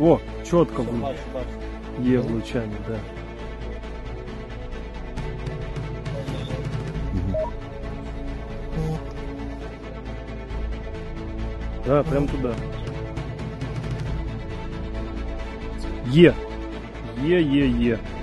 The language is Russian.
О, четко будет. Е в лучами, да. Да, прям туда. Е, е, е, е.